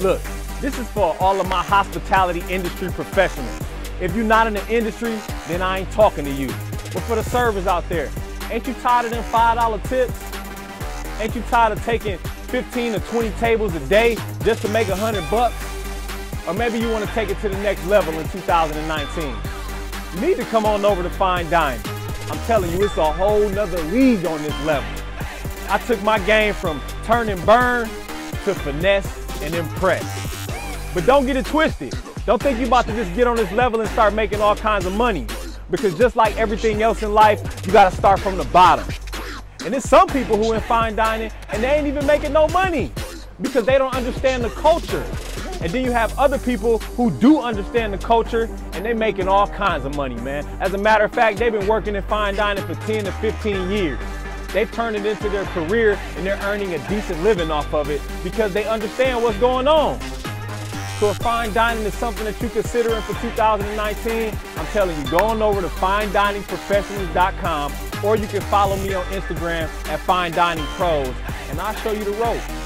Look, this is for all of my hospitality industry professionals. If you're not in the industry, then I ain't talking to you. But for the servers out there, ain't you tired of them $5 tips? Ain't you tired of taking 15 to 20 tables a day just to make 100 bucks? Or maybe you want to take it to the next level in 2019. You need to come on over to Fine Dining. I'm telling you, it's a whole nother league on this level. I took my game from turn and burn to finesse and impress. But don't get it twisted. Don't think you're about to just get on this level and start making all kinds of money. Because just like everything else in life, you gotta start from the bottom. And there's some people who in fine dining and they ain't even making no money because they don't understand the culture. And then you have other people who do understand the culture and they making all kinds of money, man. As a matter of fact, they've been working in fine dining for 10 to 15 years. They've turned it into their career and they're earning a decent living off of it because they understand what's going on. So if fine dining is something that you're considering for 2019, I'm telling you, go on over to finediningprofessionals.com or you can follow me on Instagram at Fine Dining Pros and I'll show you the ropes.